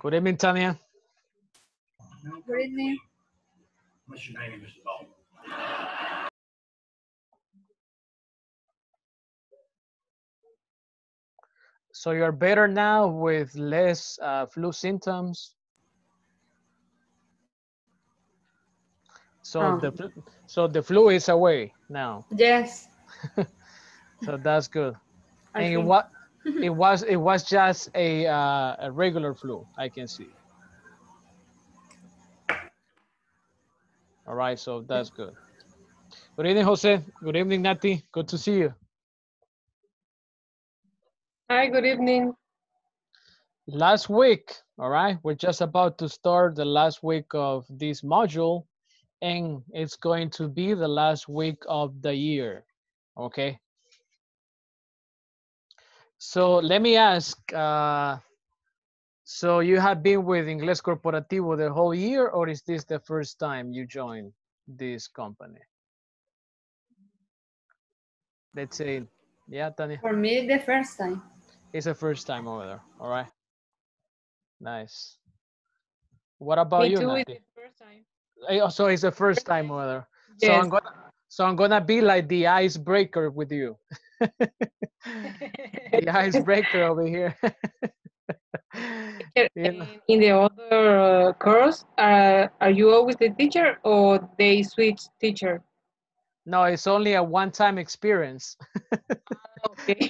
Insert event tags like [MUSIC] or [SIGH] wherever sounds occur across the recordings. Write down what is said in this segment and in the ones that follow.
Good evening, Tanya. Good evening. What's your name, Mr. Dalton? So you're better now with less uh, flu symptoms. So Um. the flu- so the flu is away now. Yes. [LAUGHS] So that's good. I and it think. was [LAUGHS] it was it was just a uh, a regular flu. I can see. All right, so that's good. Good evening, Jose. Good evening, Nati. Good to see you. Hi, good evening. last week all right we're just about to start the last week of this module and it's going to be the last week of the year okay so let me ask uh, so you have been with inglés corporativo the whole year or is this the first time you joined this company? Let's say yeah Tanya For me, the first time. it's the first time over there. All right. Nice. What about Me you too, it's the first time. Eh, oh, So it's the first time over there. So I'm gonna so I'm gonna be like the icebreaker with you. [LAUGHS] the icebreaker over here. [LAUGHS] You In the other uh, course, uh, are you always the teacher or they switch teacher? no, it's only a one-time experience. Okay.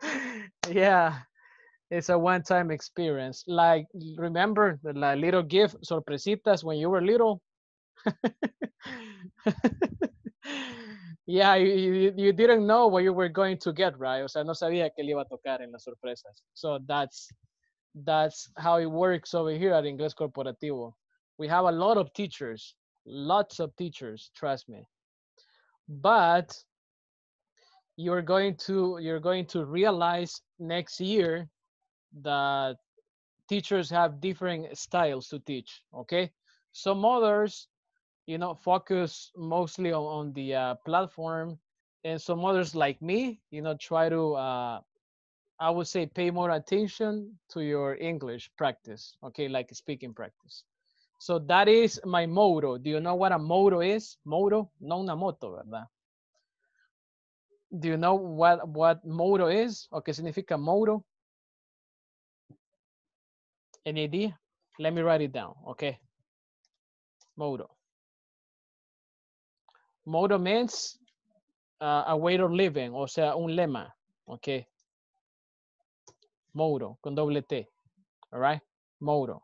[LAUGHS] yeah, it's a one-time experience. Like remember the like, little gift sorpresitas when you were little. Yeah, you, you, didn't know what you were going to get, right? O sea, no sabía que le iba a tocar en las sorpresas. So that's that's how it works over here at Inglés Corporativo. We have a lot of teachers, lots of teachers, trust me. But you're going to you're going to realize next year that teachers have different styles to teach okay some others you know focus mostly on, on the uh, platform. And some others like me you know try to uh, i would say pay more attention to your english practice okay like speaking practice. So that is my motto. Do you know what a motto is? Motto no una moto verdad? Do you know what what motto is? O qué significa motto? Any idea let me write it down okay? Motto motto means uh, a way of living o sea un lema okay motto con doble t all right motto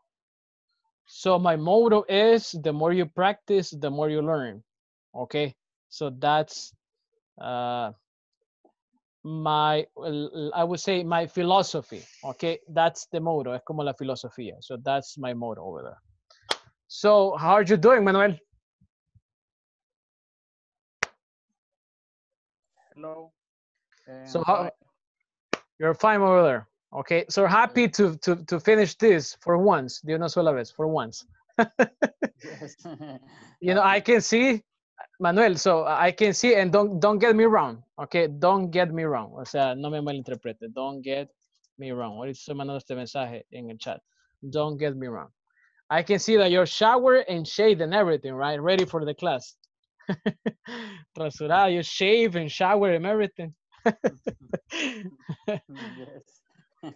so my motto is the more you practice the more you learn okay so that's uh my I would say my philosophy. Okay, that's the motto. Es como la filosofía. So that's my motto over there. So how are you doing, Manuel? Hello. So how you're fine over there. Okay, so happy to to to finish this for once. De una sola vez, for once. Yes. [LAUGHS] You know, I can see Manuel. So I can see, and don't don't get me wrong. Okay, don't get me wrong. O sea, no me malinterprete. Don't get me wrong. Ahorita estoy mandando este mensaje en el chat. Don't get me wrong. I can see that you're shower and shade and everything, right? Ready for the class. [LAUGHS] Rasurado, you shave and shower and everything. [LAUGHS] [LAUGHS] Yes.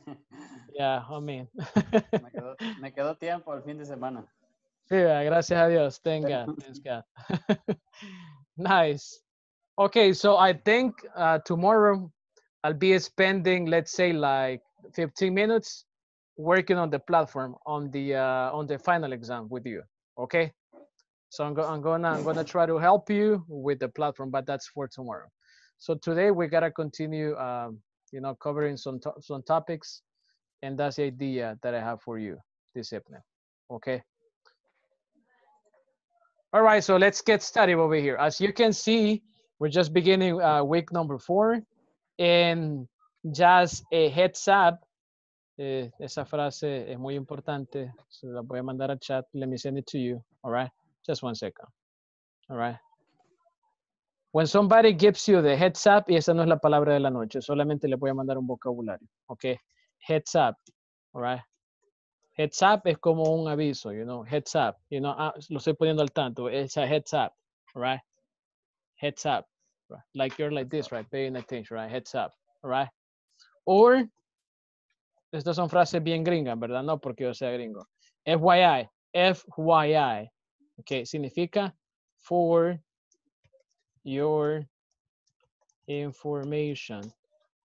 yeah, I mean. Me quedó, me quedó tiempo el fin de semana. Sí, gracias a Dios. Thank God. Thank God. nice. Okay, so I think uh, tomorrow I'll be spending, let's say, like 15 minutes working on the platform on the uh, on the final exam with you. Okay. So I'm, go- I'm gonna I'm gonna try to help you with the platform, but that's for tomorrow. So today we gotta continue, um, you know, covering some to- some topics, and that's the idea that I have for you this evening. Okay. All right, so let's get started over here. As you can see, we're just beginning uh, week number four, and just a heads up. eh, esa frase es muy importante. Se la voy a mandar al chat. Let me send it to you. All right, just one second. All right. When somebody gives you the heads up, y esa no es la palabra de la noche, solamente le voy a mandar un vocabulario. Okay, heads up. All right, Heads up es como un aviso, you know, heads up, you know, ah, lo estoy poniendo al tanto, it's a heads up, right? Heads up? Like you're like this, right? Paying attention, right? Heads up, right? Or, estas son frases bien gringas, ¿verdad? No porque yo sea gringo. FYI, FYI, ok, significa for your information.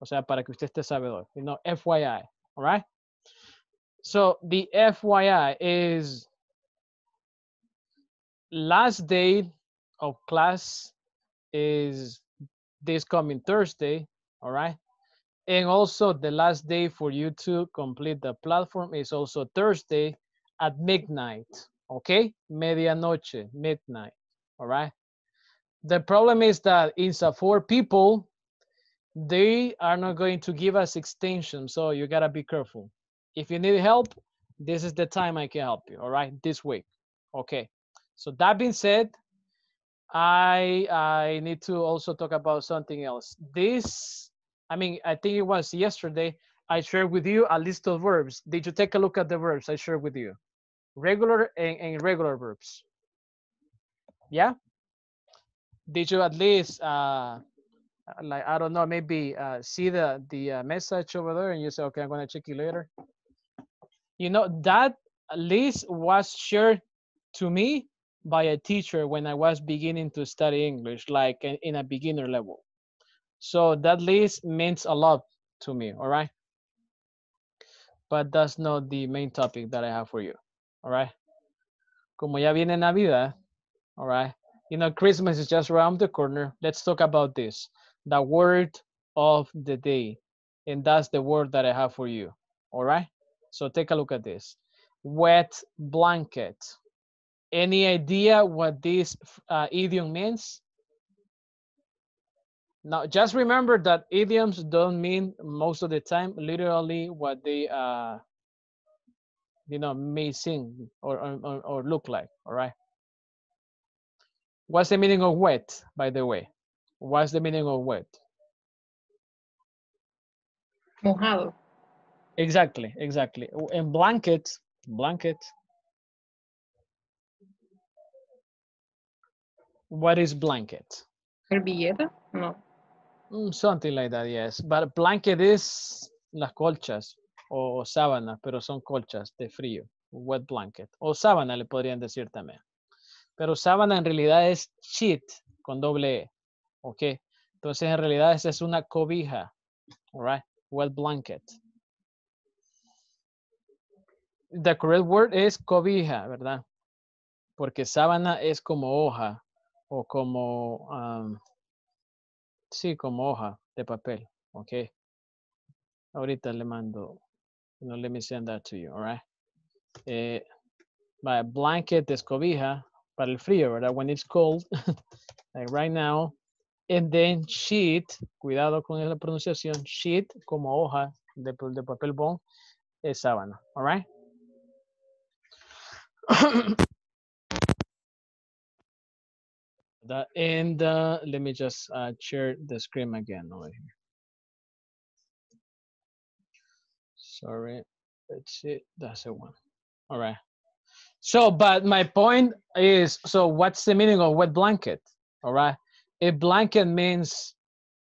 O sea, para que usted esté sabedor. You know, FYI, all right? So the FYI is last day of class is this coming Thursday, all right? And also the last day for you to complete the platform is also Thursday at midnight, okay? Medianoche, midnight, all right? The problem is that INSAFORP people, they are not going to give us extension, so you gotta be careful. If you need help, this is the time I can help you, all right? This week, okay? So that being said, I I need to also talk about something else. This, I mean, I think it was yesterday. I shared with you a list of verbs. Did you take a look at the verbs I shared with you? Regular and, and irregular verbs. Yeah. Did you at least uh like I don't know maybe uh see the the uh, message over there and you say okay I'm gonna check you later. You know that list was shared to me by a teacher when I was beginning to study English, like in, in a beginner level. So that list means a lot to me, all right? But that's not the main topic that I have for you, all right? Como ya viene Navidad, all right? You know, Christmas is just around the corner. Let's talk about this the word of the day. And that's the word that I have for you, all right? So take a look at this wet blanket. Any idea what this uh, idiom means? Now, just remember that idioms don't mean most of the time literally what they, uh, you know, may seem or, or, or look like, all right? What's the meaning of wet, by the way? What's the meaning of wet? Mojado. Exactly, exactly. And blanket, blanket. What is blanket? Servilleta? No. Mm, something like that, yes. But blanket is las colchas o sábanas, pero son colchas de frío. Wet blanket. O sábana le podrían decir también. Pero sábana en realidad es sheet con doble E. ¿Ok? Entonces en realidad esa es una cobija. All right? Wet blanket. The correct word is cobija, ¿verdad? Porque sábana es como hoja o como, um, sí, como hoja de papel, ¿ok? Ahorita le mando, you know, let me send that to you, all right? Eh, vaya, blanket es cobija para el frío, ¿verdad? When it's cold, [LAUGHS] like right now. And then sheet, cuidado con la pronunciación, sheet como hoja de, de papel bond es sábana, all right? that [COUGHS] and uh, let me just uh, share the screen again over here. Sorry, let's see, that's the one. All right. So, but my point is, so what's the meaning of wet blanket? All right. A blanket means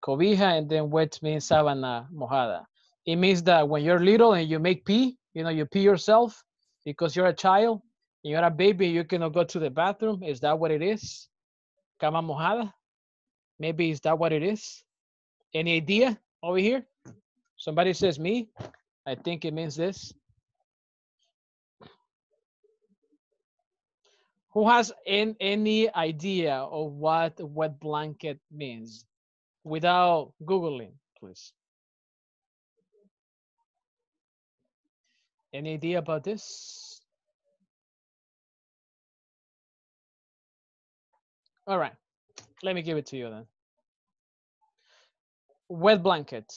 cobija and then wet means sábana mojada. It means that when you're little and you make pee, you know, you pee yourself because you're a child, you're a baby, you cannot go to the bathroom. Is that what it is? Cama mojada? Maybe is that what it is? Any idea over here? Somebody says me. I think it means this. Who has an, any idea of what wet blanket means without Googling, please? Any idea about this? All right, let me give it to you then. Wet blanket.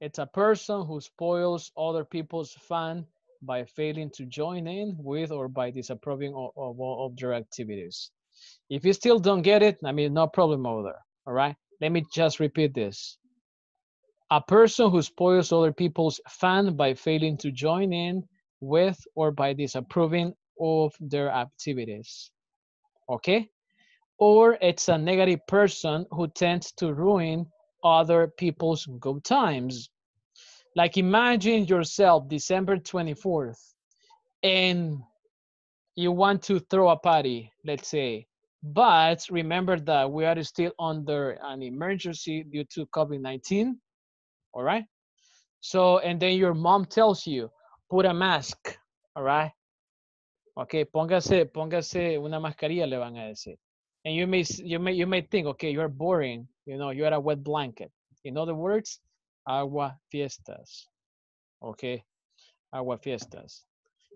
It's a person who spoils other people's fun by failing to join in with or by disapproving of, of, of their activities. If you still don't get it, I mean, no problem over there. All right. Let me just repeat this. A person who spoils other people's fun by failing to join in with or by disapproving of their activities. Okay? Or it's a negative person who tends to ruin other people's good times. Like imagine yourself December 24th and you want to throw a party, let's say, but remember that we are still under an emergency due to COVID-19, all right? So, and then your mom tells you, put a mask, all right? Okay, póngase, póngase una mascarilla, le van a decir. And you may, you may, you may think, okay, you're boring, you know, you're a wet blanket. In other words, agua fiestas, okay? Agua fiestas.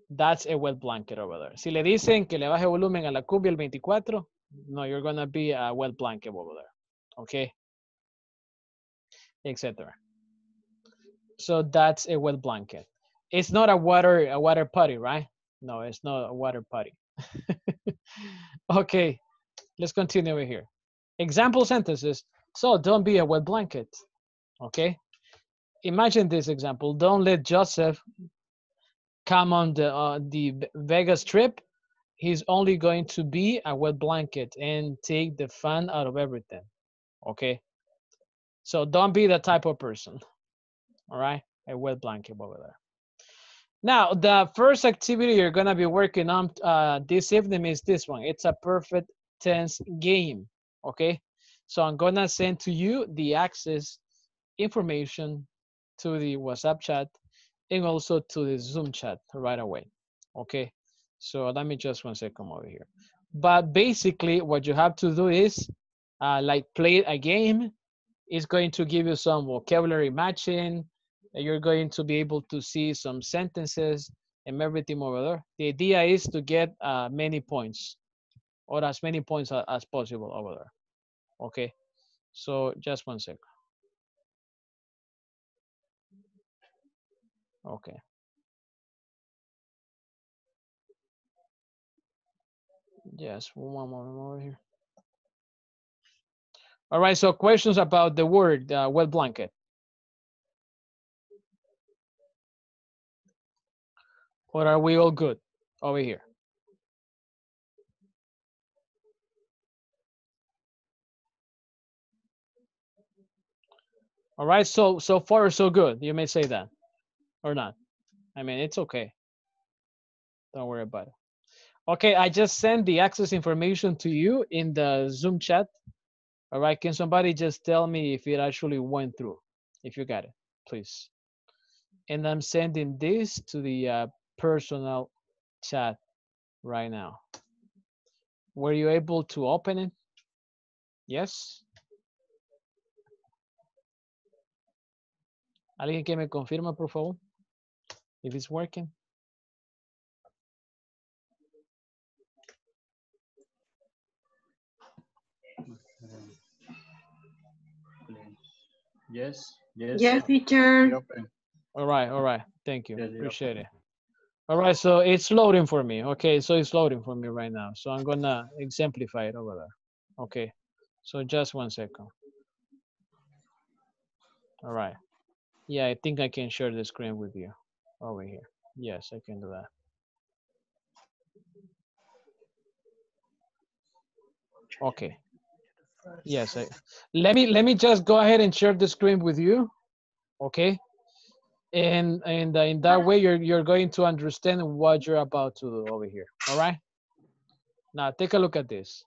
That's a wet blanket over there. Si le dicen que le baje volumen a la cumbia el 24, no, you're gonna be a wet blanket over there, okay? Etc. So that's a wet blanket. It's not a water a water party, right? No, it's not a water party. [LAUGHS] okay, let's continue over here. Example sentences. So don't be a wet blanket. Okay. Imagine this example. Don't let Joseph come on the uh, the Vegas trip. He's only going to be a wet blanket and take the fun out of everything. Okay. So don't be that type of person. All right. A wet blanket over there. Now, the first activity you're going to be working on uh, this evening is this one. It's a perfect tense game. Okay. So I'm going to send to you the access information to the WhatsApp chat and also to the Zoom chat right away. Okay. So let me just one second over here. But basically, what you have to do is uh, like play a game. It's going to give you some vocabulary matching. You're going to be able to see some sentences and everything over there. The idea is to get uh, many points or as many points as possible over there. Okay. So just one second. Okay. Yes, one moment over here. All right, so questions about the word uh, wet blanket. Or are we all good over here? All right, so so far so good. You may say that or not. I mean, it's okay. Don't worry about it. Okay, I just sent the access information to you in the Zoom chat. All right, can somebody just tell me if it actually went through? If you got it, please. And I'm sending this to the uh, personal chat right now. Were you able to open it? Yes. ¿Alguien que me confirma, por favor? If it's working. Yes, yes. Yes, teacher. All right, all right. Thank you. Yes, yeah. Appreciate it. All right, so it's loading for me. Okay, so it's loading for me right now. So I'm gonna exemplify it over there. Okay, so just one second. All right. Yeah, I think I can share the screen with you over here. Yes, I can do that. Okay. Yes, I, let me let me just go ahead and share the screen with you. Okay. And and uh, in that way you're you're going to understand what you're about to do over here. All right. Now take a look at this.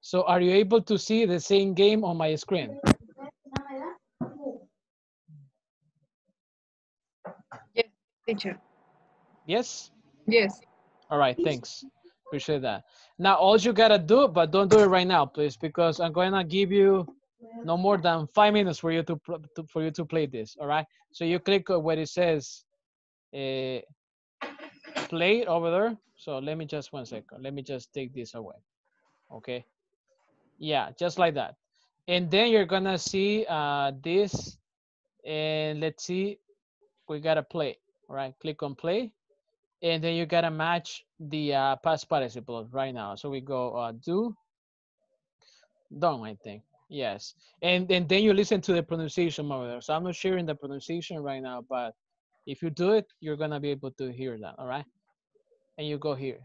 So are you able to see the same game on my screen? Teacher. Yes? Yes. All right, thanks. Appreciate that. Now, all you gotta do, but don't do it right now, please, because I'm gonna give you no more than five minutes for you to, to for you to play this. All right. So you click where it says uh, play over there. So let me just one second. Let me just take this away. Okay. Yeah, just like that. And then you're gonna see uh, this, and let's see, we gotta play. All right. Click on play and then you gotta match the uh, past participle right now. So we go uh, do, done, I think. Yes, and and then you listen to the pronunciation over there. So I'm not sharing the pronunciation right now, but If you do it, you're gonna be able to hear that, all right? And you go here,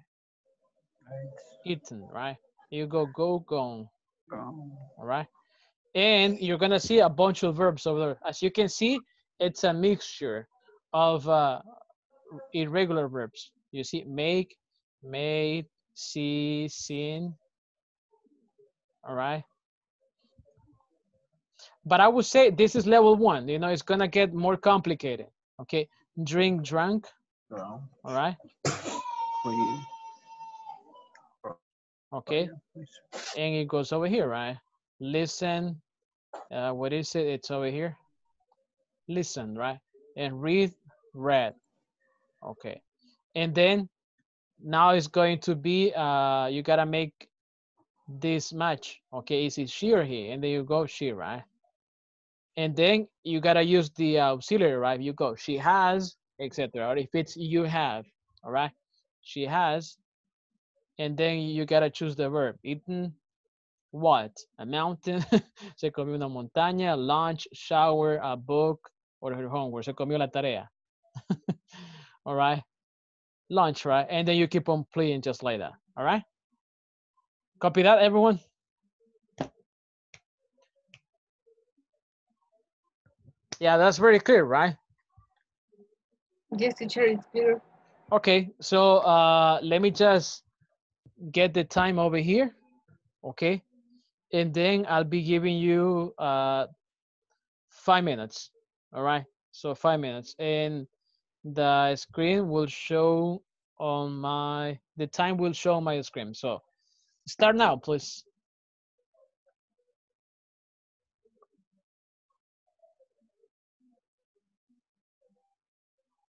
eaten, right? You go go gone, all right? And you're gonna see a bunch of verbs over there. As you can see, it's a mixture of uh, irregular verbs. You see, make, made, see, seen, all right? But I would say this is level one, you know, it's gonna get more complicated, okay? Drink, drunk, all right? Okay, and it goes over here, right? Listen, uh, what is it? It's over here. Listen, right? And read, read. Okay, and then now it's going to be, uh, you gotta make this match. Okay, is it she or he? And then you go she, right? And then you gotta use the auxiliary, right? You go, she has, etc. Or if it's you have, all right? She has, and then you gotta choose the verb. Eaten what? A mountain. [LAUGHS] Se comió una montaña, lunch, shower, a book, or her homework. Se comió la tarea. [LAUGHS] all right? Lunch, right? And then you keep on playing just like that. All right? Copy that, everyone? Yeah, that's very clear, right? Yes, teacher, it's clear. Okay, so uh, let me just get the time over here, okay? And then I'll be giving you uh, five minutes, all right? So five minutes, and the screen will show on my, the time will show on my screen. So start now, please.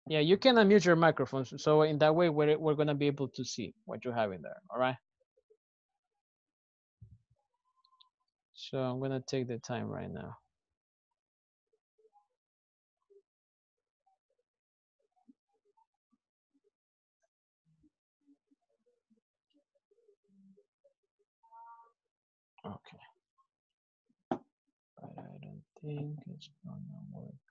Yeah, you can unmute your microphones. So in that way, we're, we're gonna be able to see what you have in there, all right? So I'm gonna take the time right now. Think it's gonna work.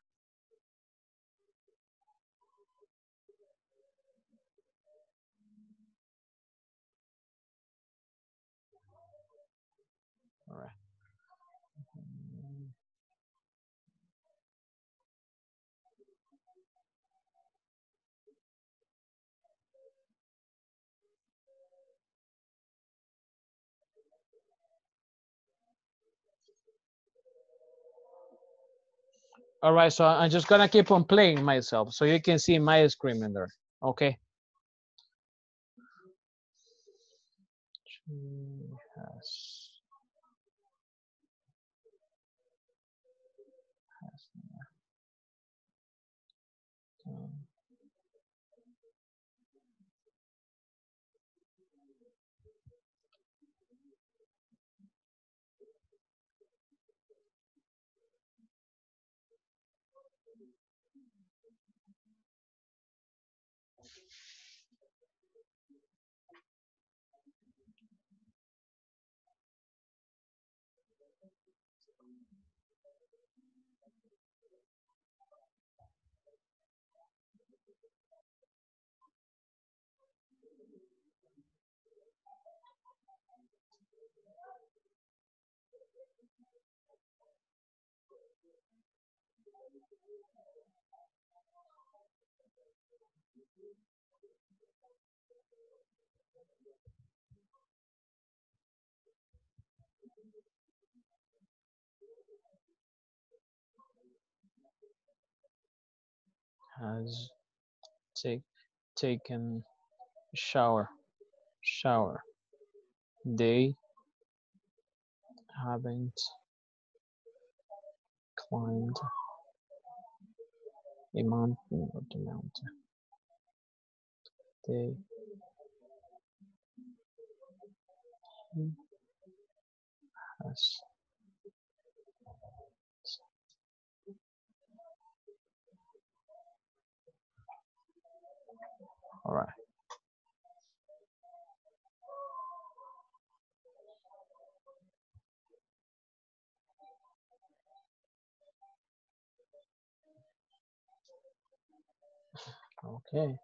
All right, so I'm just gonna keep on playing myself so you can see my screen in there. Okay. Has take taken shower shower. They haven't climbed a mountain or the mountain they he has all right Okay.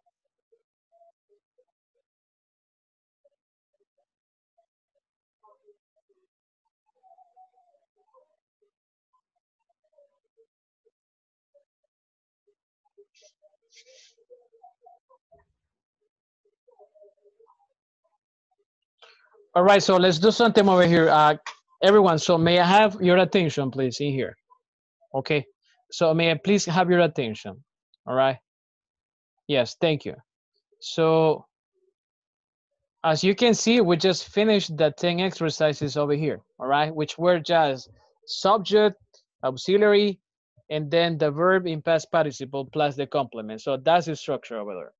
All right, so let's do something over here. Uh, everyone, so may I have your attention, please, in here? Okay, so may I please have your attention? All right. Yes, thank you. So, as you can see, we just finished the 10 exercises over here, all right, which were just subject, auxiliary, and then the verb in past participle plus the complement. So that's the structure over there.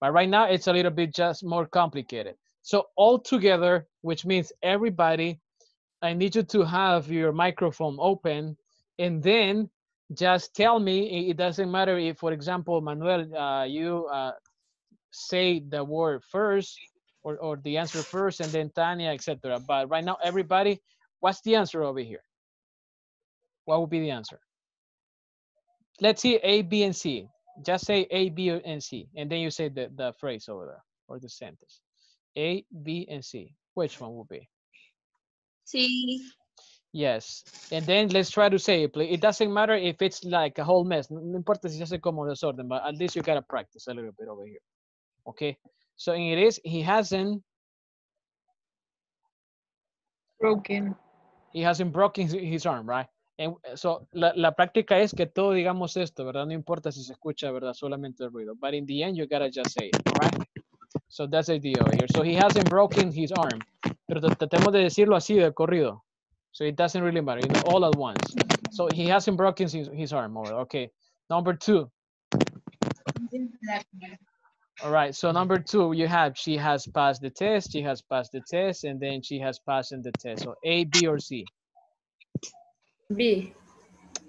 But right now, it's a little bit just more complicated. So all together, which means everybody, I need you to have your microphone open and then just tell me, it- doesn't matter if, for example, Manuel, uh, you uh, say the word first or, or the answer first and then Tanya, etc. But right now, everybody, what's the answer over here? What would be the answer? Let's see A, B, and C. Just say A, B, and C, and then you say the, the phrase over there or the sentence. A, B, and C. Which one will be? Sí. Yes. And then let's try to say it, please. It doesn't matter if it's like a whole mess. No no importa si se hace como desorden, but at least you gotta practice a little bit over here. Okay. So it is, he hasn't, Broken. he hasn't broken his, arm, right? And so la, la práctica es que todo digamos esto, ¿verdad? No importa si se escucha, ¿verdad? Solamente el ruido. But in the end, you gotta just say it, right? So that's the idea over here. So he hasn't broken his arm. Pero tra- tratemos de decirlo así de corrido. So it doesn't really matter, you know, all at once. So he hasn't broken his, his arm over. Okay. Number two. All right. So number two, you have she has passed the test, she has passed the test, and then she has passed in the test. So A, B, or C. B.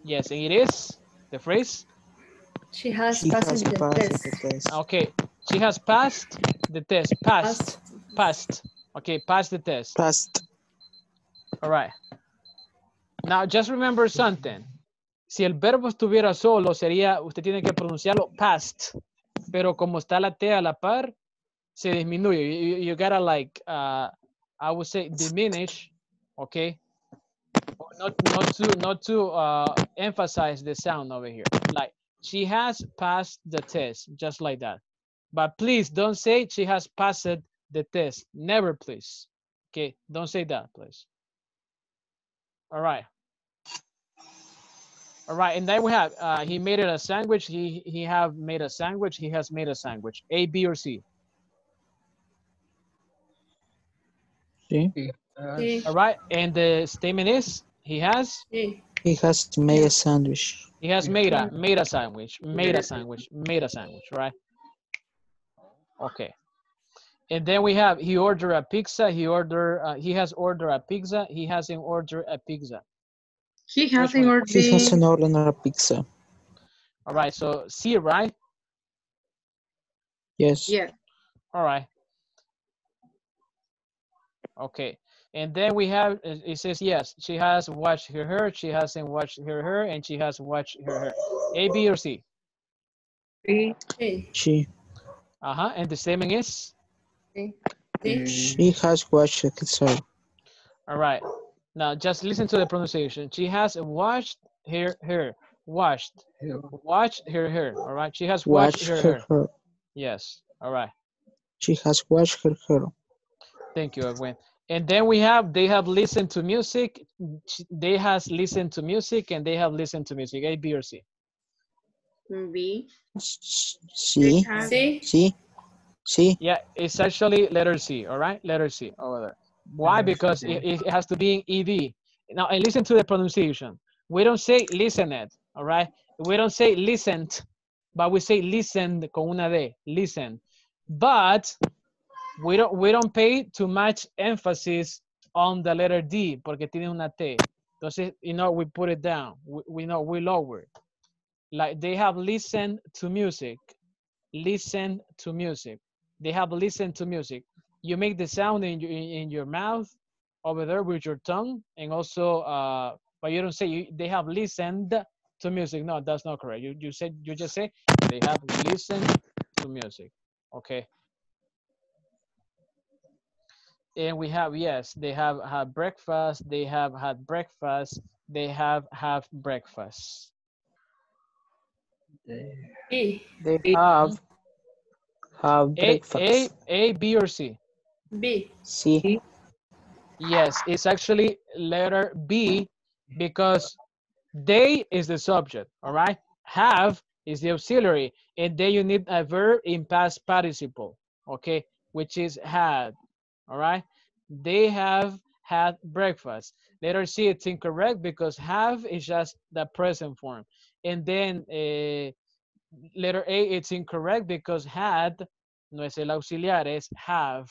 Yes, and it is the phrase. She has She passed has the passed test. the test. Okay. She has passed the test. Passed. Passed. Okay, passed the test. Passed. All right. Now, just remember something. Si el verbo estuviera solo, sería, usted tiene que pronunciarlo past. Pero como está la T a la par, se disminuye. You, you- gotta like, uh, I would say diminish, okay? Not, not to, not to uh, emphasize the sound over here. Like, she has passed the test, just like that. But please don't say she has passed the test. Never, please. Okay, don't say that, please. All right. All right, and then we have, uh, he made it a sandwich. He, he have made a sandwich. He has made a sandwich. A, B, or C. Sí. Sí. All right, and the statement is, he has, Sí. He has made a sandwich. he has made a, made a sandwich, made a sandwich, made a sandwich, right? Okay. And then we have, he ordered a pizza. He ordered, uh, he has ordered a pizza. He hasn't ordered a pizza. He has hasn't ordered. He hasn't ordered a pizza. All right, so C, right? Yes. Yeah. All right. Okay. And then we have, it it says, yes, she has watched her hair, she hasn't watched her hair, and she has watched her hair. A, B, or C? B. She Uh-huh, and the statement is? Sí. Sí. she has watched his hair. All right. Now, just listen to the pronunciation. She has washed her hair, washed, watched her hair, all right? She has watched Watched her her hair. hair. Yes, all right. She has watched her hair. Thank you, Edwin. And then we have, they have listened to music, they has listened to music, and they have listened to music, A, B, or C? B. S- Sí. has- Sí. Sí. Yeah, it's actually letter C, all right? Letter C over there. Why? Because it, it has to be in ED. Now, and listen to the pronunciation. We don't say listened, all right? We don't say listened, but we say listened con una D, listen. But we don't, we don't pay too much emphasis on the letter D porque tiene una T. Entonces, you know, we put it down. We, we know, we lower it. Like they have listened to music. Listen to music they have listened to music. You make the sound in your, in your mouth over there with your tongue, and also, uh, but you don't say you, they have listened to music. No, that's not correct. You you said you just say they have listened to music. Okay. And we have, yes, they have had breakfast, they have had breakfast, they have have breakfast. B. They B. have have A, A, breakfast. A, B, or C? B. C. Yes, it's actually letter B because they is the subject, all right? Have is the auxiliary, and then you need a verb in past participle, okay? Which is had, all right? They have had breakfast. Letter C, it's incorrect because have is just the present form. And then eh, letter A, it's incorrect because had no es el auxiliar, es have,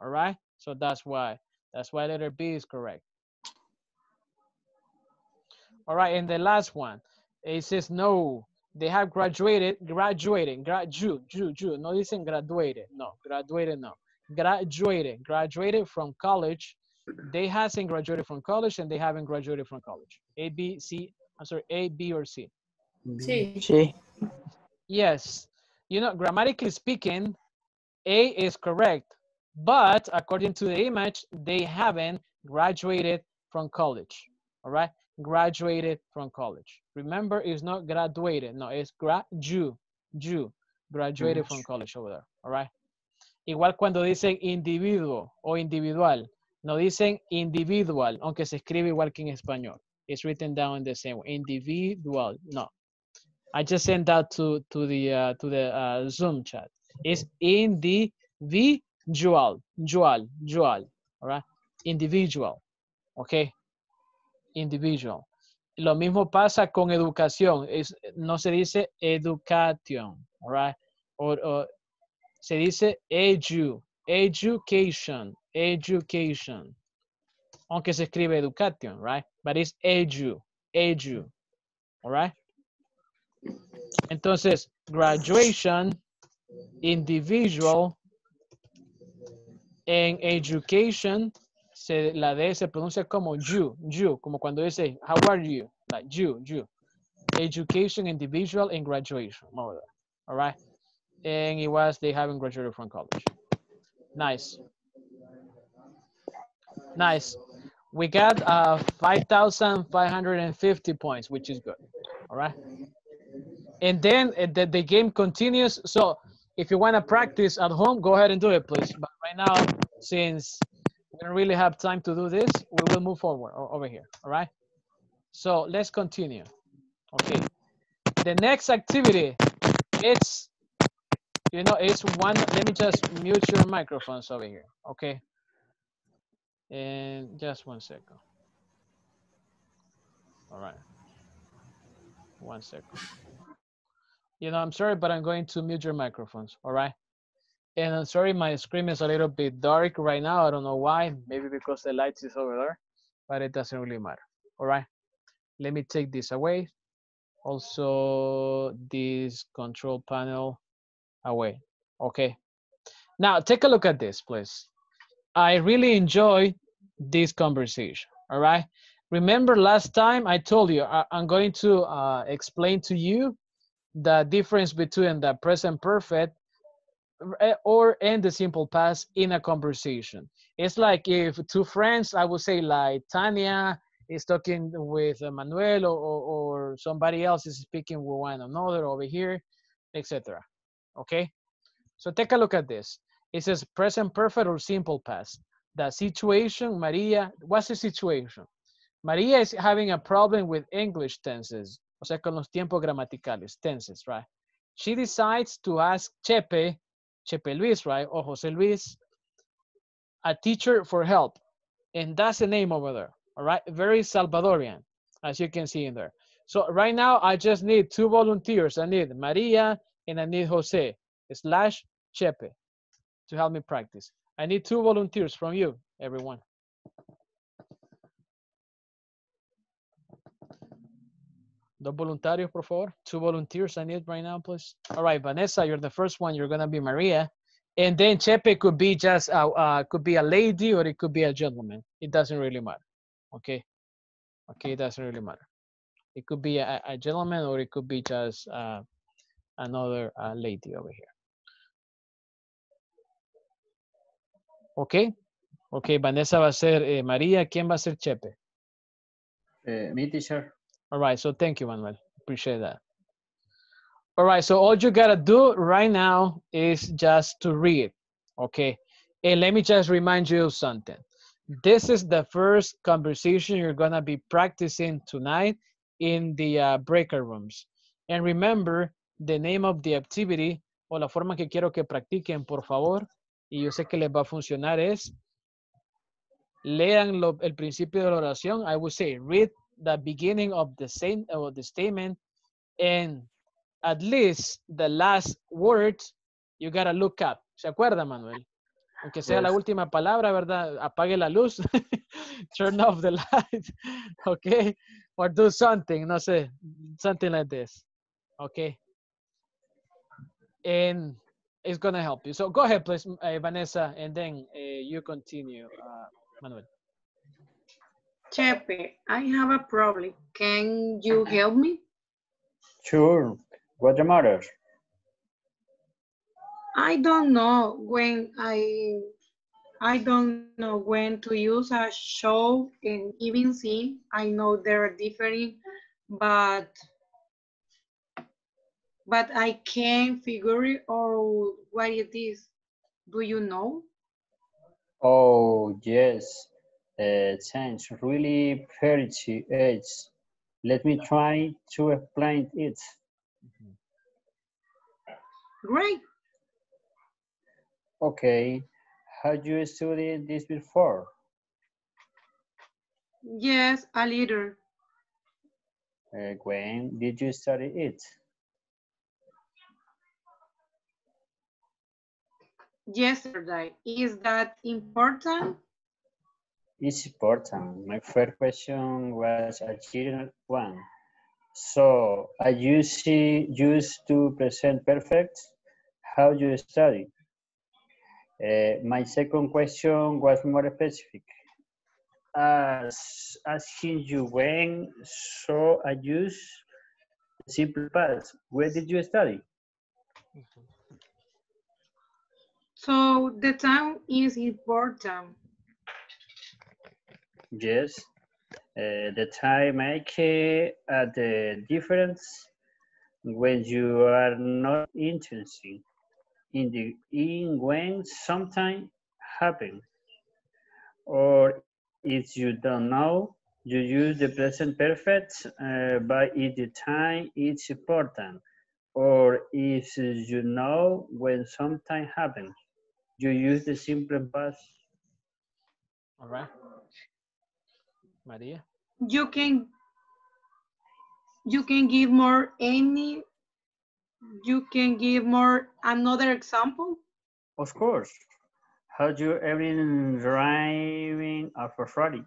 all right? So that's why. That's why letter B is correct. All right, and the last one, it says no, they have graduated, graduated, gradu, ju, ju, no dicen graduated, no, graduated, no. Graduated, graduated from college. They hasn't graduated from college and they haven't graduated from college. A, B, C, I'm sorry, A, B, or C. C. C. Yes, you know, grammatically speaking, A is correct, but according to the image, they haven't graduated from college. All right, graduated from college. Remember, it's not graduated. No, it's gradu, ju, graduated from college over there. All right. Igual cuando dicen individuo o individual, no dicen individual, aunque se escribe igual que en español. It's written down in the same way. Individual, no. I just sent that to to the uh, to the uh, Zoom chat. It's individual, dual, dual, all right? Individual, okay? Individual. Lo mismo pasa con educación. Es, no se dice education, all right? Or, or se dice edu, education, education. Aunque se escribe education, right? But it's edu, edu, all right? Entonces, graduation, individual, en education, se, la D se pronuncia como you, you, como cuando dice, how are you? Like you, you. Education, individual, and graduation. All right? And it was, they haven't graduated from college. Nice. Nice. We got uh, 5,550 points, which is good, all right? And then uh, the, the game continues. So if you want to practice at home, go ahead and do it, please. But right now, since we don't really have time to do this, we will move forward over here, all right? So let's continue. Okay. The next activity, it's, you know, it's one, let me just mute your microphones over here, okay? And just one second. All right. One second you know, I'm sorry, but I'm going to mute your microphones, all right? And I'm sorry, my screen is a little bit dark right now. I don't know why. Maybe because the lights is over there, but it doesn't really matter, all right? Let me take this away. Also, this control panel away, okay? Now, take a look at this, please. I really enjoy this conversation, all right? Remember last time I told you I, am going to uh, explain to you the difference between the present perfect eh, or and the simple past in a conversation. It's like if two friends, I would say like Tanya is talking with Manuel or, or, or somebody else is speaking with one another over here, etc. Okay? So take a look at this. It says present perfect or simple past. The situation, Maria, what's the situation? Maria is having a problem with English tenses. O sea, con los tiempos gramaticales, tenses, right? She decides to ask Chepe, Chepe Luis, right? Or Jose Luis, a teacher for help. And that's the name over there, all right? Very Salvadorian, as you can see in there. So right now, I just need two volunteers. I need Maria and I need Jose slash Chepe to help me practice. I need two volunteers from you, everyone. The voluntarios, por favor. Two volunteers I need right now, please. All right, Vanessa, you're the first one. You're gonna be Maria. And then Chepe could be just, a, uh, could be a lady or it could be a gentleman. It doesn't really matter, okay? Okay, it doesn't really matter. It could be a, a gentleman or it could be just uh, another uh, lady over here. Okay, okay, Vanessa va a ser eh, María. ¿Quién va a ser Chepe? Eh, teacher. All right, so thank you, Manuel. Appreciate that. All right, so all you gotta do right now is just to read, okay? And let me just remind you of something. This is the first conversation you're gonna be practicing tonight in the uh, breaker rooms. And remember, the name of the activity o la forma que quiero que practiquen, por favor, y yo sé que les va a funcionar es, lean lo- el principio de la oración. I would say, read the beginning of the same of the statement and at least the last words you gotta look up. ¿Se acuerda, Manuel? Aunque sea la última palabra, ¿verdad? Apague la luz. [LAUGHS] Turn off the light. [LAUGHS] okay? Or do something, no sé, something like this. Okay? And it's gonna help you. So go ahead, please, uh, Vanessa, and then uh, you continue, uh, Manuel. Chepe, I have a problem. Can you help me? Sure. What's the matter? I don't know when I I don't know when to use a show and even see. I know they're different, but but I can't figure it out what it is. Do you know? Oh, yes. Uh, thanks. Really pretty edge. Let me try to explain it. Great. Okay. Have you studied this before? Yes, a little. Uh, when did you study it? Yesterday. Is that important? It's important. My first question was a general one. So, I use used to present perfect. How do you study? Uh, my second question was more specific. As asking you when, so I use simple past. Where did you study? So the time is important. Yes. Uh, the time make at the difference when you are not interested in the in when something happen or if you don't know you use the present perfect uh, but if the time it's important or if you know when something happens you use the simple past All right. Maria. You can you can give more any you can give more another example. Of course. How do you ever driving a Ferrari?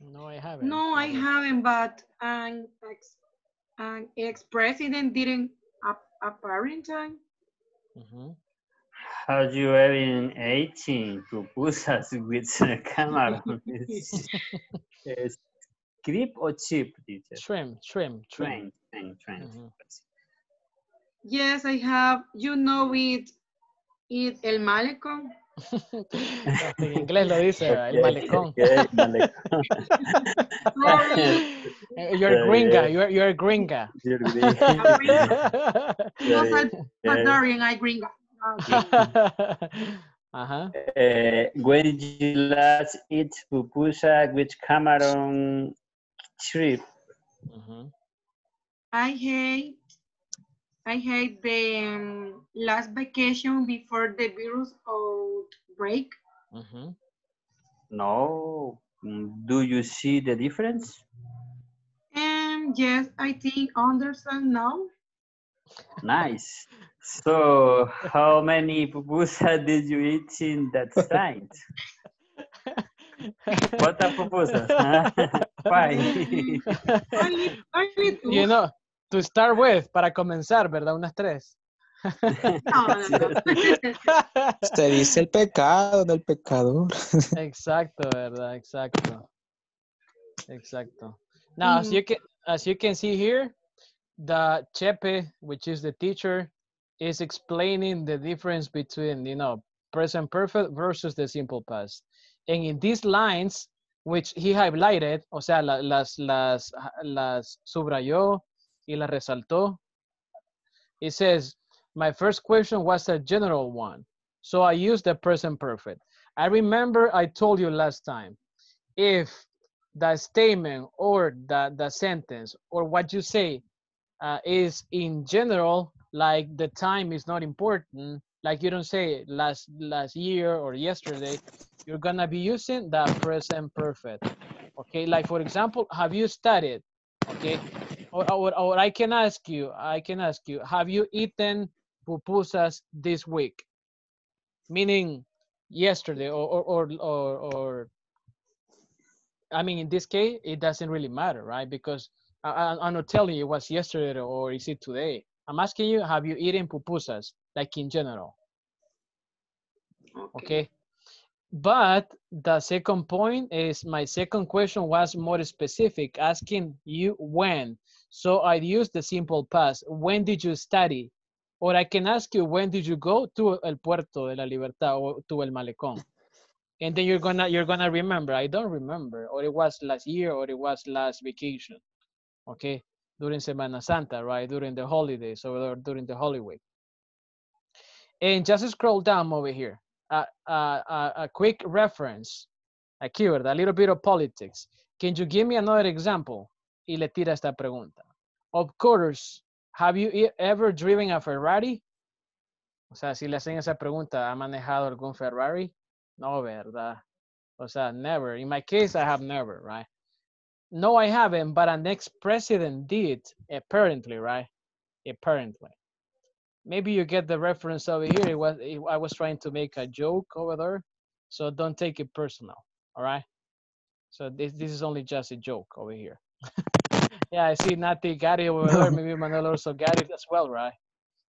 No, I haven't. No, I haven't, but an ex an ex-president didn't ap- apparent time. Mhm. How do you ever 18 pupusas with a camera? It's- it's Grip or chip, teacher? Shrimp, shrimp, shrimp. Train, train, train. Mhm. Yes, I have. You know it. It el malecón. Hasta [LAUGHS] en inglés lo dice, el malecón. ok, malecón. [LAUGHS] Eh, You're Yeah, gringa, yeah. you're, you're gringa. You're Yo [LAUGHS] Yeah, soy yeah. Salvadorian, I gringa. Okay. Ajá. [LAUGHS] Uh, when did you last eat pupusa with camarón shrimp? ujú. I hate I hate the um, last vacation before the virus outbreak. Ujú. No. Mm, Do you see the difference? And yes, I think understand now. Nice. So, how many pupusa did you eat in that time? What are pupusas? [LAUGHS] Why? Only, only [LAUGHS] two. you know, to start with, para comenzar, ¿verdad? Unas tres. No, no, no. [LAUGHS] Se dice el pecado del pecador. Exacto, ¿verdad? Exacto. Exacto. Now, as Mm. you can as you can see here, the Chepe, which is the teacher, is explaining the difference between, you know, present perfect versus the simple past. And in these lines, which he highlighted, o sea, la- las, las, las subrayó y las resaltó, it says, my first question was a general one. So I used the present perfect. I remember I told you last time, if the statement or the, the sentence or what you say uh, is in general, like the time is not important, like you don't say last last year or yesterday, you're gonna be using the present perfect. Okay, like for example, have you studied? Okay, or, or, or I can ask you, I can ask you, have you eaten pupusas this week? Meaning yesterday or or or or, or I mean, in this case, it doesn't really matter, right? Because I, I, I'm not telling you it was yesterday or is it today. I'm asking you, have you eaten pupusas, like in general? Okay. But the second point is my second question was more specific, asking you when. So I used the simple past. When did you study? Or I can ask you, when did you go to El Puerto de la Libertad or to El Malecón? [LAUGHS] And then you're gonna you're gonna remember. I don't remember, or it was last year, or it was last vacation. Okay, during Semana Santa, right? During the holidays or during the Holy Week. And just scroll down over here. A, a, a, a quick reference. Aquí, ¿verdad? A little bit of politics. Can you give me another example? Y le tira esta pregunta. Of course, have you ever driven a Ferrari? O sea, si le hacen esa pregunta, ¿ha manejado algún Ferrari? No, ¿verdad? O sea, never. In my case, I have never, right? No, I haven't, but an ex-president did, apparently, right? Apparently. Maybe you get the reference over here. It was it, I was trying to make a joke over there, so don't take it personal. All right. So this this is only just a joke over here. [LAUGHS] yeah, I see Nati got it over there. Maybe Manuel also got it as well, right?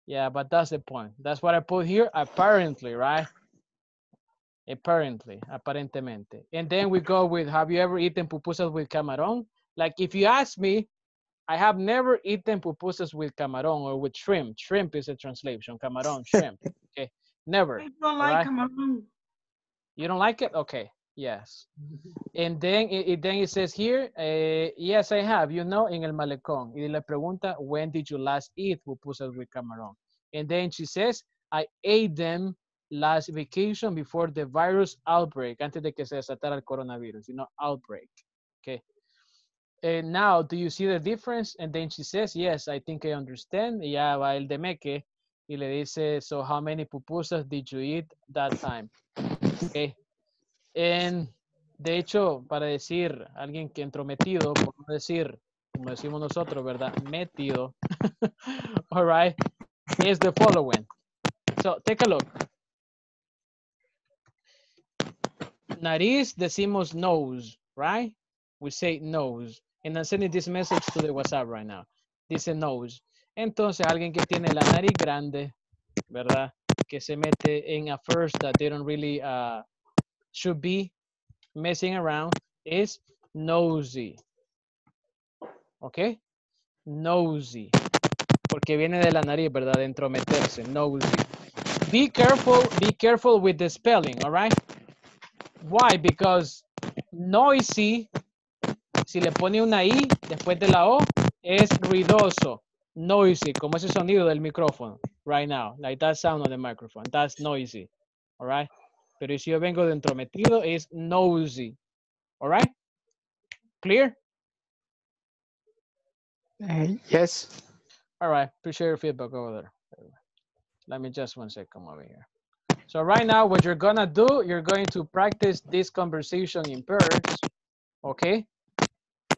Yeah, but that's the point. That's what I put here. Apparently, right? Apparently, aparentemente. And then we go with, have you ever eaten pupusas with camarón? Like if you ask me, I have never eaten pupusas with camarón or with shrimp. Shrimp is a translation, camarón, [LAUGHS] shrimp. Okay, never. I don't like Alright. camarón. You don't like it? Okay, yes. And then it, it- then it says here, eh, yes, I have, you know, in el malecón. Y le pregunta, when did you last eat pupusas with camarón? And then she says, I ate them last vacation before the virus outbreak, antes de que se desatara el coronavirus, you know, outbreak. Okay. And now, do you see the difference? And then she says, yes, I think I understand. Y ya va el de Meque y le dice, so how many pupusas did you eat that time? Okay. En, de hecho, para decir alguien que entrometido, por decir, como decimos nosotros, ¿verdad? Metido. [LAUGHS] All right. Is the following. So take a look. Nariz decimos nose, right? We say nose. And I'm sending this message to the WhatsApp right now. Dice nose. Entonces, alguien que tiene la nariz grande, ¿verdad? Que se mete en affairs that they don't really uh, should be messing around is nosy. ¿Ok? Nosy. Porque viene de la nariz, ¿verdad? De entrometerse. Nosy. Be careful, be careful with the spelling, all right? Why? Because noisy, si le pone una I después de la O, es ruidoso. Noisy, como ese sonido del micrófono. Right now, like that sound on the microphone. That's noisy. All right? Pero si yo vengo de entrometido, es nosy. All right? Clear? Yes. All right, appreciate your feedback over there. Let me just one second over here. So right now, what you're gonna do, you're going to practice this conversation in pairs, okay?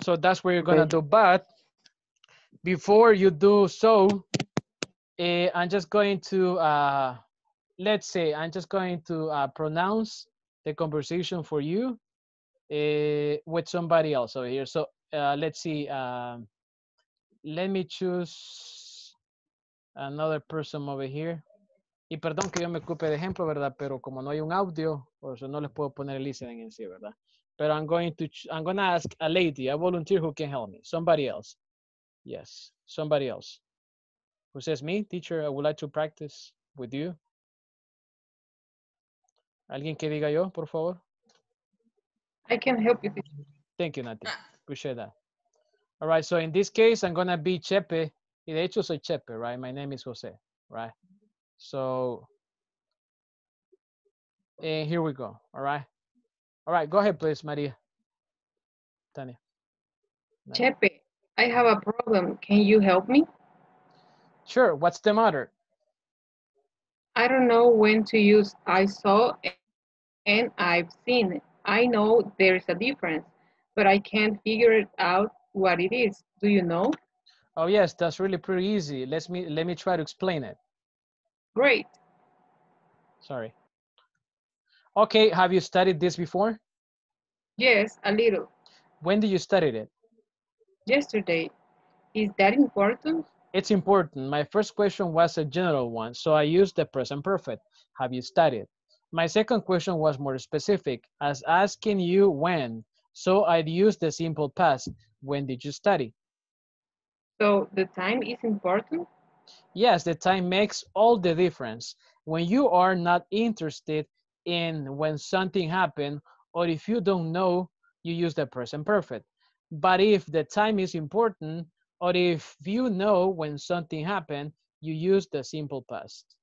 So that's what you're gonna Okay. do, but before you do so, eh, I'm just going to, uh, let's say, I'm just going to uh, pronounce the conversation for you eh, with somebody else over here. So uh, let's see, um, let me choose another person over here. Y perdón que yo me ocupe de ejemplo, ¿verdad? Pero como no hay un audio, por eso no les puedo poner el listening en sí, ¿verdad? Pero I'm going to, I'm going to ask a lady, a volunteer who can help me. Somebody else. Yes, somebody else. Who says me, teacher? I would like to practice with you. Alguien que diga yo, por favor. I can help you. teacher. Thank you, Nati. Appreciate that. All right, so in this case, I'm gonna be Chepe. Y de hecho soy Chepe, right? My name is Jose, right? So, and here we go, all right? All right, go ahead, please, Maria. Tania. Chepe, I have a problem. Can you help me? Sure, what's the matter? I don't know when to use I saw and I've seen. I know there is a difference, but I can't figure it out what it is. Do you know? Oh yes, that's really pretty easy. Let me let me try to explain it. Great. Sorry. Okay, have you studied this before? Yes, a little. When did you study it? Yesterday. Is that important? It's important. My first question was a general one, so I used the present perfect. Have you studied? My second question was more specific, as asking you when. So I'd use the simple past. When did you study? So the time is important? Yes, the time makes all the difference. When you are not interested in when something happened, or if you don't know, you use the present perfect. But if the time is important, or if you know when something happened, you use the simple past.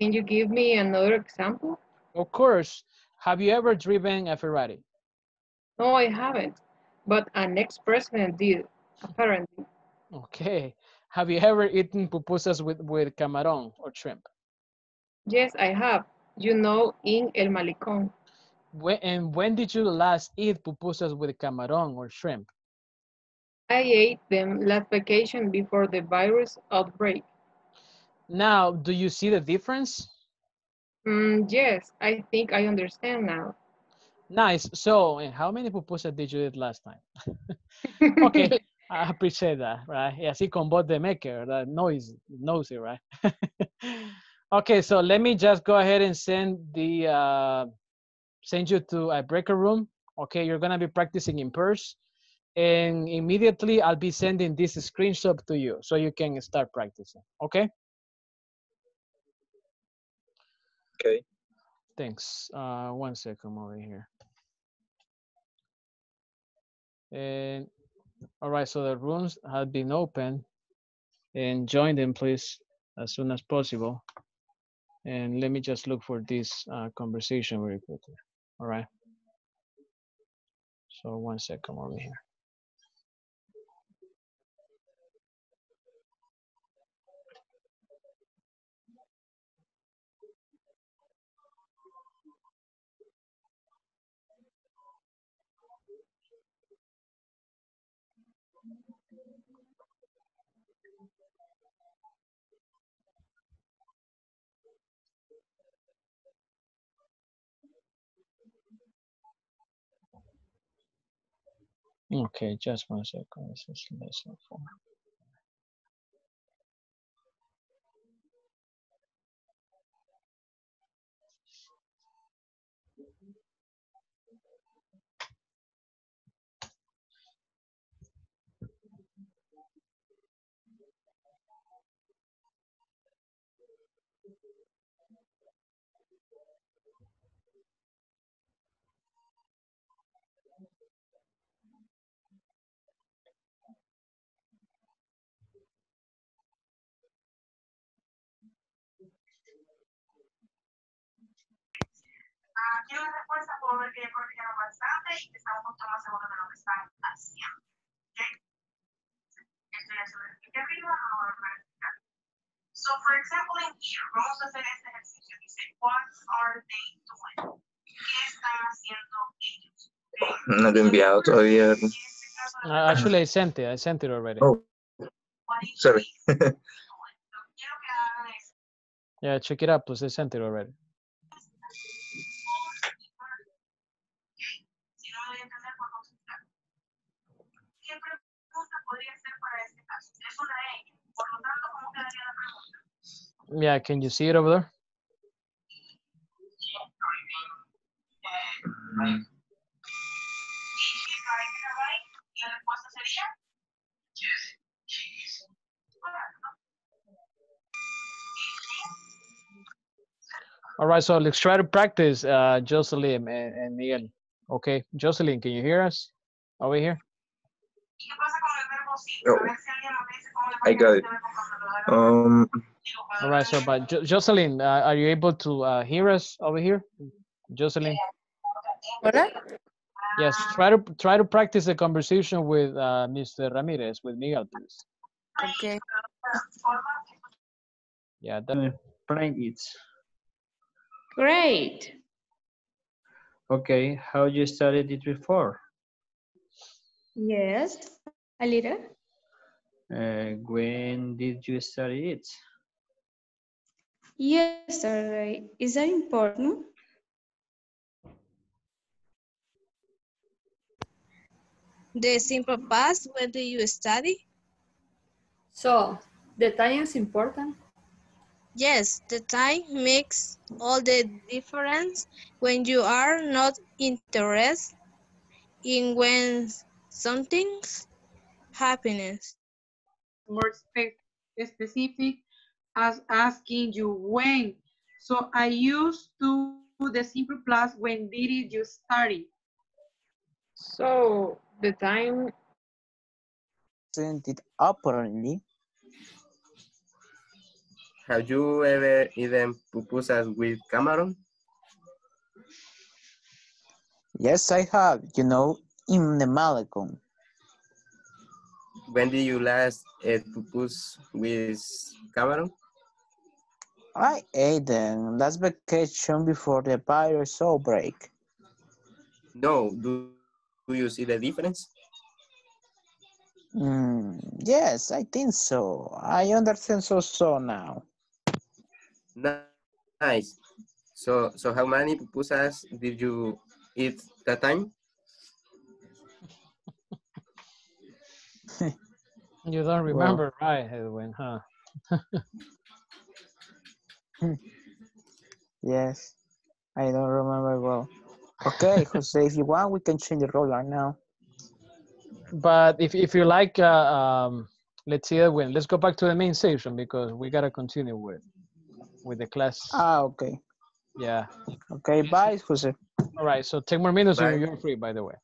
Can you give me another example? Of course, have you ever driven a Ferrari? No, I haven't. But an ex-president did, apparently. Okay. Have you ever eaten pupusas with, with camarón or shrimp? Yes, I have. You know, in El Malecón. When, and when did you last eat pupusas with camarón or shrimp? I ate them last vacation before the virus outbreak. Now, do you see the difference? Mm, yes, I think I understand now. Nice. So, and how many pupusas did you eat last time? [LAUGHS] [LAUGHS] Okay, I appreciate that, right? Y así con voz de maker, that noise, nosy, right? [LAUGHS] okay, so let me just go ahead and send the, uh, send you to a breaker room. Okay, you're gonna be practicing in pairs. And immediately I'll be sending this screenshot to you so you can start practicing, okay? Okay. Thanks. Uh, one second over here. And all right, so the rooms have been open and join them please as soon as possible. And let me just look for this uh, conversation very quickly. All right. So one second over here. Okay, just one second. This is lesson four. Quiero una respuesta por ver que ya corrigieron bastante y que están un poquito más seguros de lo que están haciendo. ¿Ok? Estoy haciendo el arriba, ahora voy a verificar. So, for example, in here, vamos a hacer este ejercicio. Dice, what are they doing? ¿Qué están haciendo ellos? ¿Ok? No lo he enviado todavía. Uh, actually, I sent it. I sent it already. Oh, sorry. Yeah, check it out. Plus, I sent it already. Yeah, can you see it over there? All right, so let's try to practice, uh, Jocelyn and, and Miguel. Okay, Jocelyn, can you hear us Are we here? Oh, I got it. Um, all right, so but Jo- Jocelyn, uh, are you able to uh, hear us over here? Jocelyn? Hola. Yes, try to try to practice the conversation with uh, Mr. Ramirez, with Miguel, please. Okay. Yeah, that, Playing it. Great. Okay, how you studied it before? Yes, a little. Uh, when did you study it? Yesterday. Is that important? The simple past, when do you study? So, the time is important. Yes, the time makes all the difference when you are not interested in when something's happiness. more spe- specific as asking you when. So I used to do the simple plus when did you study? So the time Sent it apparently. Have you ever eaten pupusas with camarón? Yes, I have, you know, in the Malecón. When did you last eat pupus with camarón? I ate them last vacation before the virus outbreak. No. Do, do you see the difference? Mm, yes, I think so. I understand so so now. Nice. So, so how many pupusas did you eat that time? [LAUGHS] you don't remember, right, Edwin, huh? [LAUGHS] Yes, I don't remember well. Okay, [LAUGHS] Jose, if you want, we can change the role right now. But if, if you like, uh, um, let's see, Edwin, let's go back to the main session because we gotta continue with with the class. Ah, okay. Yeah. Okay, bye, Jose. All right. So 10 more minutes Bye. and you're free, by the way.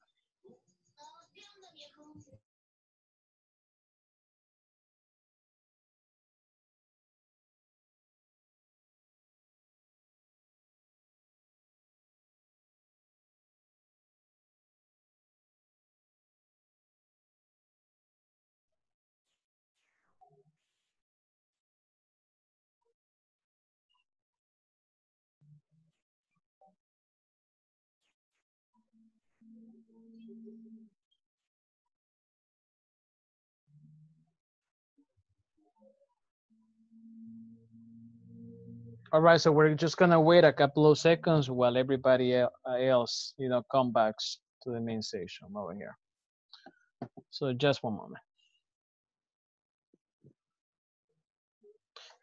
All right. So we're just gonna wait a couple of seconds while everybody else, you know, come back to the main station over here. So just one moment.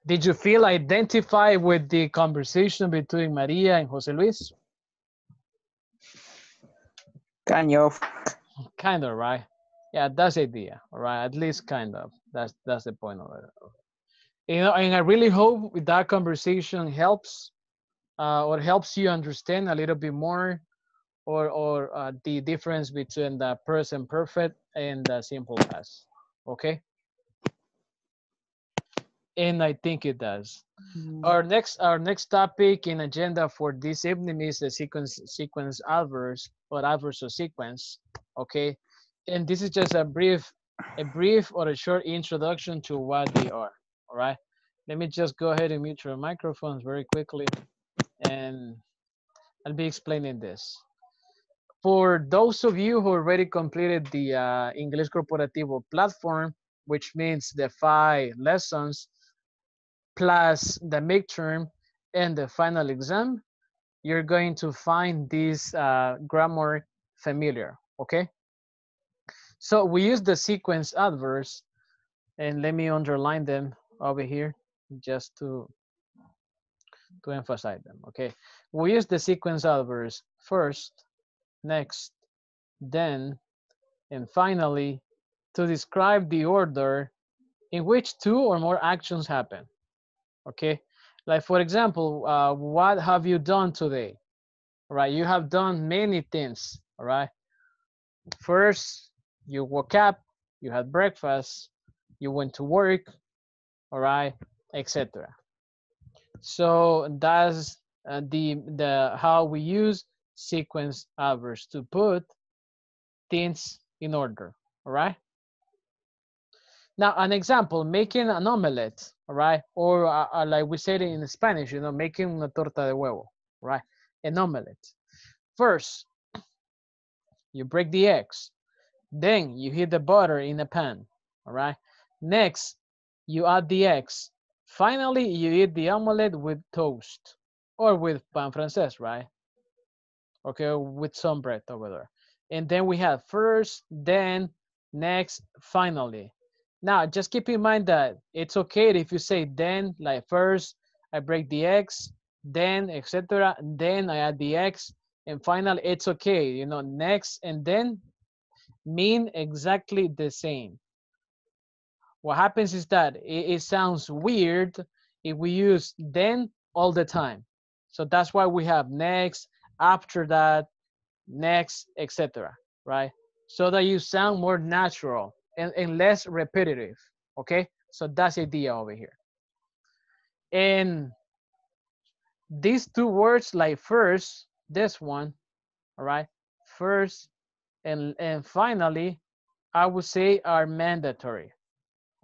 Did you feel identified with the conversation between Maria and Jose Luis? Kind of. Kind of, right? Yeah, that's the idea. All right, at least kind of. That's that's the point of it. You know, and I really hope that conversation helps, uh, or helps you understand a little bit more, or or uh, the difference between the present perfect and the simple past. Okay. And I think it does. Our next our next topic in agenda for this evening is the sequence sequence adverbs or adverbs or sequence. Okay, and this is just a brief a brief or a short introduction to what they are. All right. Let me just go ahead and mute your microphones very quickly, and I'll be explaining this. For those of you who already completed the uh, Inglés Corporativo platform, which means the five lessons plus the midterm and the final exam, you're going to find this uh, grammar familiar, okay? So we use the sequence adverbs, and let me underline them over here just to, to emphasize them, okay? We use the sequence adverbs first, next, then, and finally to describe the order in which two or more actions happen. Okay, Like for example, uh, what have you done today? All right, you have done many things. All right. First, you woke up, you had breakfast, you went to work, all right, etc. So that's uh, the the how we use sequence adverbs to put things in order. All right. Now, an example, making an omelette, all right? Or uh, uh, like we said in Spanish, you know, making una torta de huevo, right? An omelette. First, you break the eggs. Then you heat the butter in a pan, all right? Next, you add the eggs. Finally, you eat the omelette with toast or with pan francés, right? Okay, with some bread over there. And then we have first, then, next, finally. Now, just keep in mind that it's okay if you say then, like first, I break the eggs, then, etc. Then I add the eggs, and finally, it's okay. You know, next and then mean exactly the same. What happens is that it, it sounds weird if we use then all the time. So that's why we have next, after that, next, etc. Right? So that you sound more natural and, and less repetitive. Okay, so that's the idea over here. And these two words, like first, this one, all right, first and, and finally, I would say are mandatory.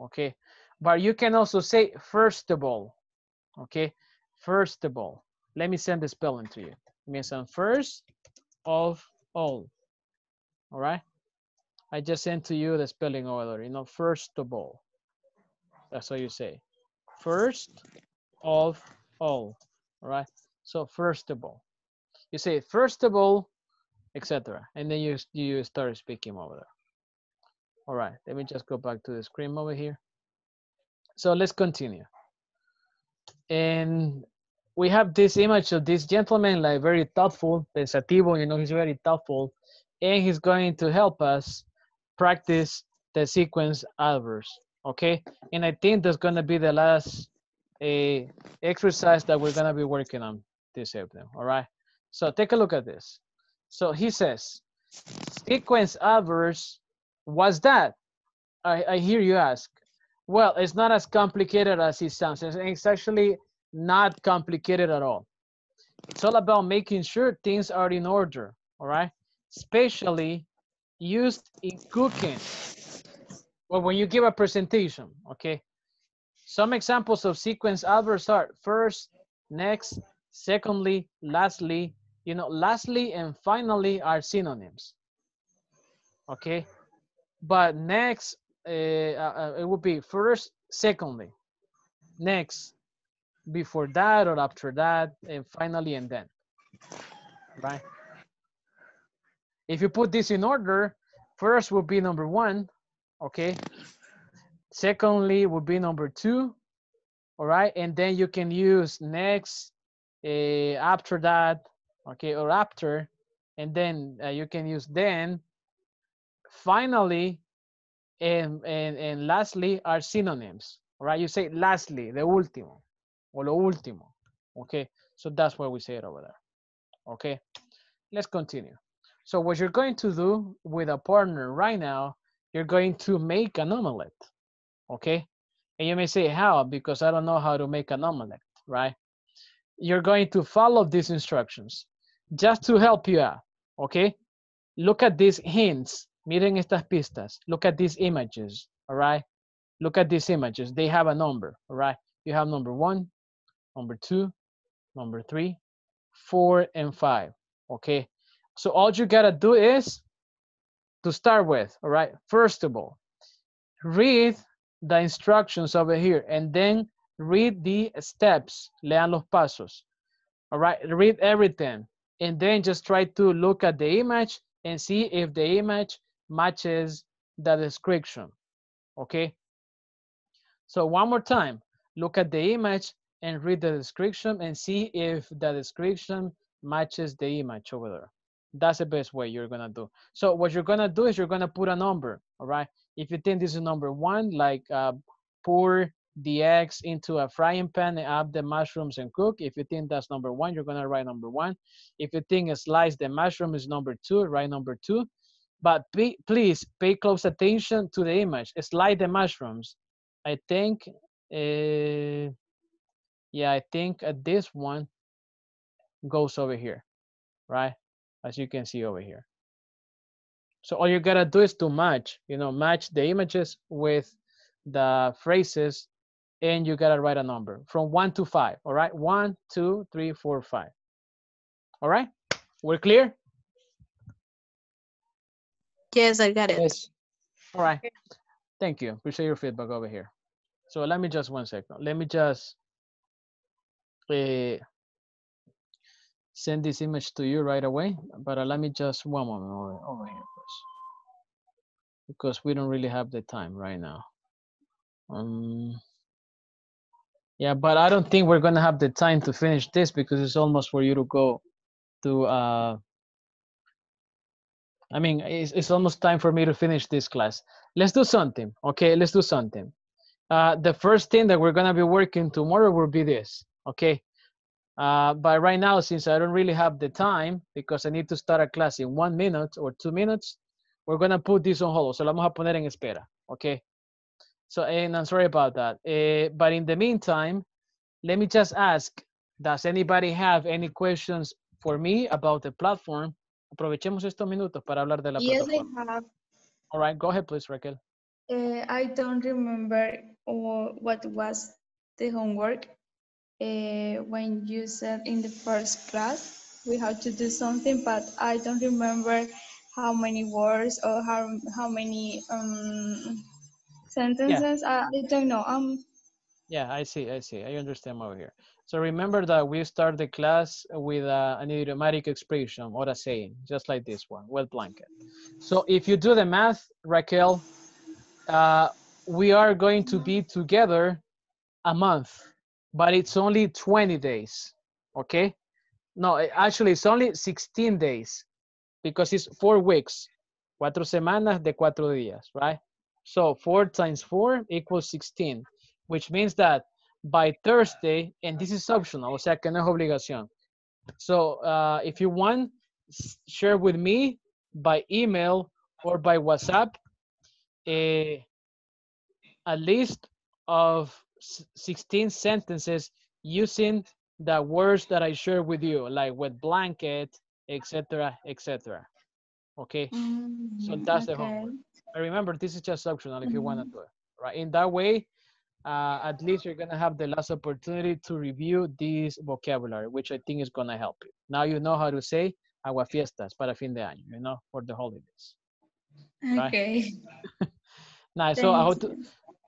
Okay, but you can also say first of all. Okay, first of all. Let me send the spelling to you. It means first of all. All right. I just sent to you the spelling order, you know, first of all. That's what you say. First of all, all right? So first of all, you say first of all, etc. And then you, you start speaking over there. All right, let me just go back to the screen over here. So let's continue. And we have this image of this gentleman, like very thoughtful, pensativo, you know, he's very thoughtful, and he's going to help us practice the sequence adverbs, okay? And I think that's gonna be the last uh, exercise that we're gonna be working on this evening, all right? So take a look at this. So he says, sequence adverbs, what's that? I, I hear you ask. Well, it's not as complicated as it sounds. It's actually not complicated at all. It's all about making sure things are in order, all right? Especially used in cooking or when you give a presentation, okay? Some examples of sequence adverbs are first, next, secondly, lastly, you know, lastly and finally are synonyms, okay? But next, uh, uh, it would be first, secondly, next, before that or after that, and finally and then, right? If you put this in order, first would be number one, okay? Secondly would be number two, all right? And then you can use next, uh, after that, okay, or after, and then uh, you can use then. Finally, and, and, and lastly are synonyms, right? You say lastly, the último, or lo último, okay? So that's why we say it over there, okay? Let's continue. So what you're going to do with a partner right now, you're going to make an omelette, okay? And you may say, how? Because I don't know how to make an omelette, right? You're going to follow these instructions just to help you out, okay? Look at these hints. Miren estas pistas. Look at these images, all right? Look at these images. They have a number, all right? You have number one, number two, number three, four, and five, okay? So all you gotta do is to start with, all right? First of all, read the instructions over here and then read the steps, lean los pasos, all right? Read everything and then just try to look at the image and see if the image matches the description, okay? So one more time, look at the image and read the description and see if the description matches the image over there. That's the best way you're gonna do. So what you're gonna do is you're gonna put a number, all right? If you think this is number one, like uh, pour the eggs into a frying pan and add the mushrooms and cook. If you think that's number one, you're gonna write number one. If you think slice the mushroom is number two, write number two. But pe- please pay close attention to the image. Slide the mushrooms. I think, uh, yeah, I think uh, this one goes over here, right? As you can see over here. So all you gotta do is to match, you know, match the images with the phrases and you gotta write a number from one to five, all right? One, two, three, four, five. All right, we're clear? Yes, I got it. Yes. All right, thank you. Appreciate your feedback over here. So let me just one second. Let me just uh, send this image to you right away, but uh, let me just one moment over, over here first. Because we don't really have the time right now. Um, yeah, but I don't think we're gonna have the time to finish this because it's almost for you to go to. Uh, I mean, it's, it's almost time for me to finish this class. Let's do something, okay? Let's do something. Uh, the first thing that we're gonna be working tomorrow will be this, okay? Uh, but right now, since I don't really have the time because I need to start a class in one minute or two minutes, we're gonna put this on hold. So vamos a poner en espera, okay? So, and I'm sorry about that. Uh, but in the meantime, let me just ask, does anybody have any questions for me about the platform? Aprovechemos estos minutos para hablar de la Yes, I have. All right, go ahead, please, Raquel. Uh, I don't remember what was the homework. Uh, when you said in the first class we had to do something, but I don't remember how many words or how how many um, sentences. I, I don't know. Um, Yeah, I see, I see. I understand over here. So remember that we start the class with uh, an idiomatic expression or a saying, just like this one, wet blanket. So if you do the math, Raquel, uh, we are going to be together a month, but it's only 20 days, okay? No, eh, actually it's only 16 days because it's four weeks, cuatro semanas de cuatro días, right? So four times four equals 16, which means that by Thursday, and this is optional, o sea que no es obligación. So uh, if you want, share with me by email or by WhatsApp a, a list of 16 sentences using the words that I share with you, like wet blanket, etc., etc. Okay, mm-hmm. so that's the homework. But remember, this is just optional if you want to mm-hmm. do it, right? In that way, uh, at least you're gonna have the last opportunity to review this vocabulary, which I think is gonna help you. Now you know how to say aguafiestas para fin de año, you know, for the holidays. Right. Okay. [LAUGHS] Nice. So I hope to,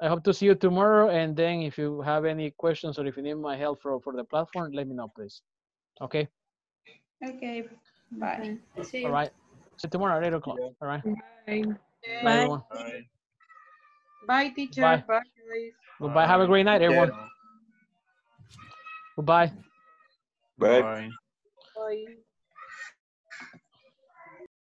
I hope to see you tomorrow. And then if you have any questions or if you need my help for, for the platform, let me know, please. Okay. Okay. Bye. See you. right. See you tomorrow at eight o'clock. All right. Bye. Bye, everyone. Bye, teacher. Bye. Bye, guys. Goodbye. Have a great night, everyone. Goodbye. Bye. Bye.